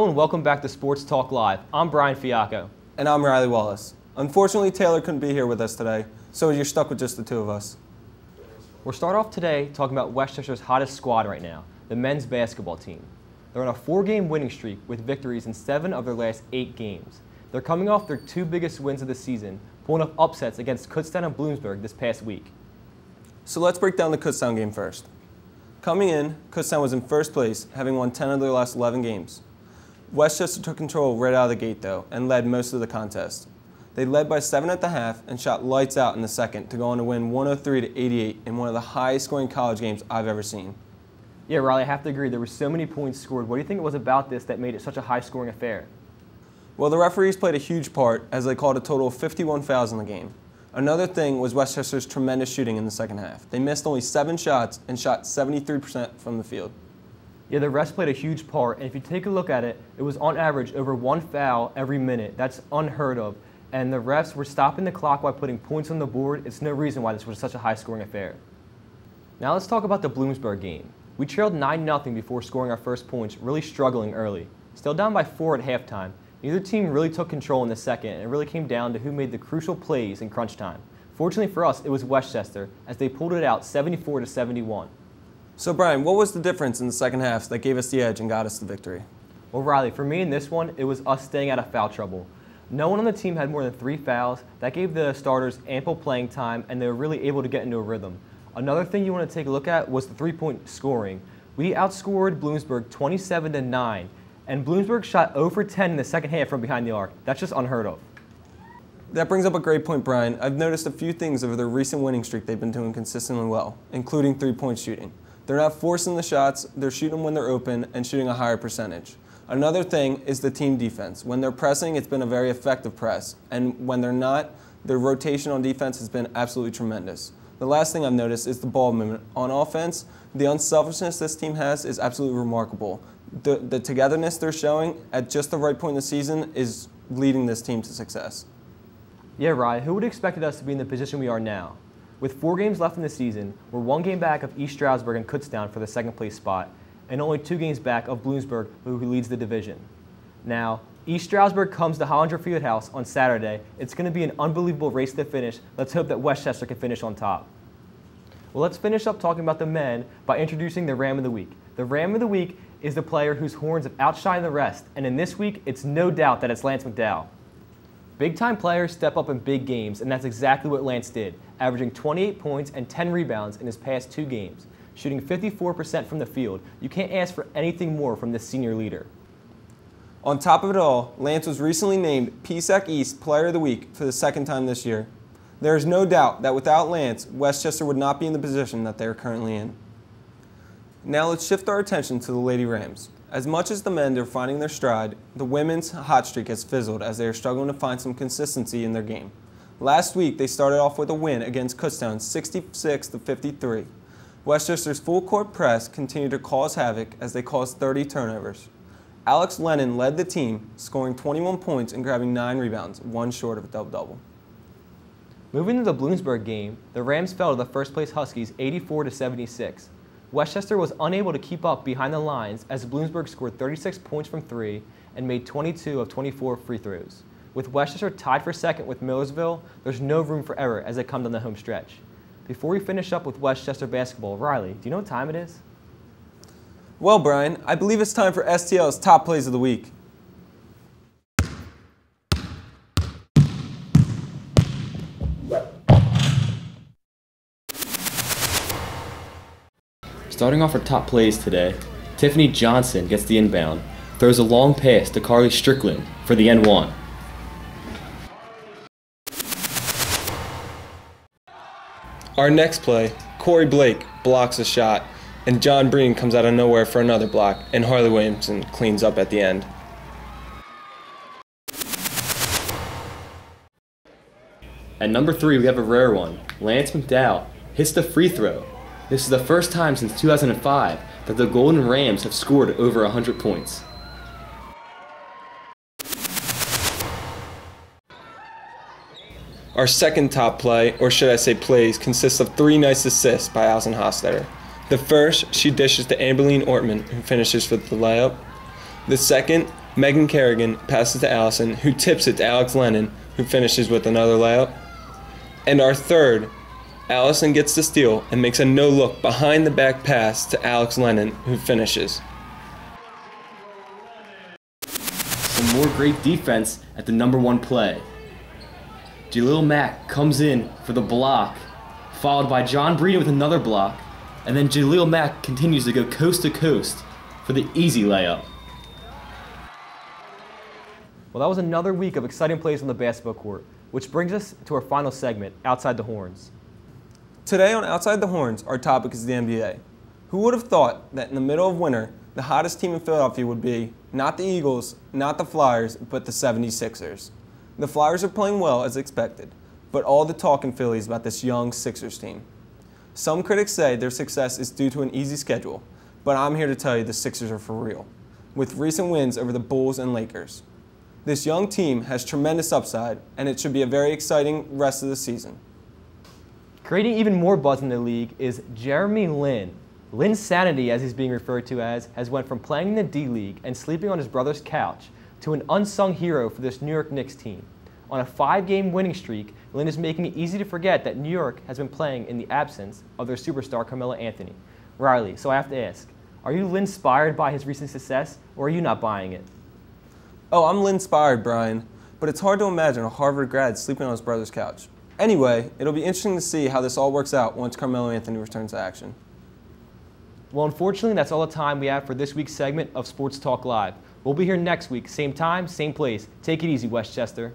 Hello and welcome back to Sports Talk Live. I'm Brian Fiocco. And I'm Riley Wallace. Unfortunately, Taylor couldn't be here with us today, so you're stuck with just the two of us. We'll start off today talking about West Chester's hottest squad right now, the men's basketball team. They're on a four-game winning streak with victories in seven of their last eight games. They're coming off their two biggest wins of the season, pulling off upsets against Kutztown and Bloomsburg this past week. So let's break down the Kutztown game first. Coming in, Kutztown was in first place, having won 10 of their last 11 games. West Chester took control right out of the gate, though, and led most of the contest. They led by 7 at the half and shot lights out in the second to go on to win 103 to 88 in one of the highest scoring college games I've ever seen. Yeah, Riley, I have to agree. There were so many points scored. What do you think it was about this that made it such a high scoring affair? Well, the referees played a huge part as they called a total of 51 fouls in the game. Another thing was West Chester's tremendous shooting in the second half. They missed only seven shots and shot 73% from the field. Yeah, the refs played a huge part, and if you take a look at it, it was on average over one foul every minute. That's unheard of. And the refs were stopping the clock by putting points on the board. It's no reason why this was such a high scoring affair. Now let's talk about the Bloomsburg game. We trailed 9 0 before scoring our first points, really struggling early. Still down by 4 at halftime. Neither team really took control in the second, and it really came down to who made the crucial plays in crunch time. Fortunately for us, it was West Chester, as they pulled it out 74 to 71. So, Brian, what was the difference in the second half that gave us the edge and got us the victory? Well, Riley, for me in this one, it was us staying out of foul trouble. No one on the team had more than three fouls. That gave the starters ample playing time, and they were really able to get into a rhythm. Another thing you want to take a look at was the three-point scoring. We outscored Bloomsburg 27 to 9, and Bloomsburg shot 0 for 10 in the second half from behind the arc. That's just unheard of. That brings up a great point, Brian. I've noticed a few things over their recent winning streak they've been doing consistently well, including three-point shooting. They're not forcing the shots, they're shooting when they're open and shooting a higher percentage. Another thing is the team defense. When they're pressing, it's been a very effective press, and when they're not, their rotation on defense has been absolutely tremendous. The last thing I've noticed is the ball movement. On offense, the unselfishness this team has is absolutely remarkable. The, the togetherness they're showing at just the right point in the season is leading this team to success. Yeah, Ryan, who would have expected us to be in the position we are now? With four games left in the season, we're one game back of East Stroudsburg and Kutztown for the second place spot, and only two games back of Bloomsburg, who leads the division. Now, East Stroudsburg comes to Hollinger Fieldhouse on Saturday. It's going to be an unbelievable race to finish. Let's hope that West Chester can finish on top. Well, let's finish up talking about the men by introducing the Ram of the Week. The Ram of the Week is the player whose horns have outshined the rest, and in this week, it's no doubt that it's Lance McDowell. Big time players step up in big games, and that's exactly what Lance did, averaging 28 points and 10 rebounds in his past two games, shooting 54% from the field. You can't ask for anything more from this senior leader. On top of it all, Lance was recently named PSAC East Player of the Week for the second time this year. There is no doubt that without Lance, West Chester would not be in the position that they are currently in. Now let's shift our attention to the Lady Rams. As much as the men are finding their stride, the women's hot streak has fizzled as they are struggling to find some consistency in their game. Last week, they started off with a win against Kutztown 66 to 53. West Chester's full court press continued to cause havoc as they caused 30 turnovers. Alex Lennon led the team, scoring 21 points and grabbing 9 rebounds, one short of a double double. Moving to the Bloomsburg game, the Rams fell to the first place Huskies 84 to 76. West Chester was unable to keep up behind the lines as Bloomsburg scored 36 points from three and made 22 of 24 free throws. With West Chester tied for second with Millersville, there's no room for error as they come down the home stretch. Before we finish up with West Chester basketball, Riley, do you know what time it is? Well, Brian, I believe it's time for STL's top plays of the week. Starting off our top plays today, Tiffany Johnson gets the inbound, throws a long pass to Carly Strickland for the N1. Our next play, Corey Blake blocks a shot, and John Breen comes out of nowhere for another block, and Harley Williamson cleans up at the end. At number three, we have a rare one. Lance McDowell hits the free throw this is the first time since 2005 that the Golden Rams have scored over 100 points. Our second top play, or should I say plays, consists of three nice assists by Alison Hostetter. The first, she dishes to Amberline Ortman, who finishes for the layup. The second, Megan Kerrigan passes to Allison, who tips it to Alex Lennon, who finishes with another layup. And our third, Allison gets the steal and makes a no look behind the back pass to Alex Lennon, who finishes. Some more great defense at the number one play. Jaleel Mack comes in for the block, followed by John Breeden with another block, and then Jaleel Mack continues to go coast to coast for the easy layup. Well, that was another week of exciting plays on the basketball court, which brings us to our final segment, Outside the Horns. Today on Outside the Horns, our topic is the NBA. Who would have thought that in the middle of winter, the hottest team in Philadelphia would be not the Eagles, not the Flyers, but the 76ers? The Flyers are playing well as expected, but all the talk in Philly is about this young Sixers team. Some critics say their success is due to an easy schedule, but I'm here to tell you the Sixers are for real, with recent wins over the Bulls and Lakers. This young team has tremendous upside, and it should be a very exciting rest of the season. Creating even more buzz in the league is Jeremy Lin. Linsanity, as he's being referred to as, has went from playing in the D League and sleeping on his brother's couch to an unsung hero for this New York Knicks team. On a five-game winning streak, Lin is making it easy to forget that New York has been playing in the absence of their superstar Carmelo Anthony. Riley, so I have to ask, are you Lin inspired by his recent success, or are you not buying it? Oh, I'm Lin inspired, Brian, but it's hard to imagine a Harvard grad sleeping on his brother's couch. Anyway, it'll be interesting to see how this all works out once Carmelo Anthony returns to action. Well, unfortunately, that's all the time we have for this week's segment of Sports Talk Live. We'll be here next week, same time, same place. Take it easy, West Chester.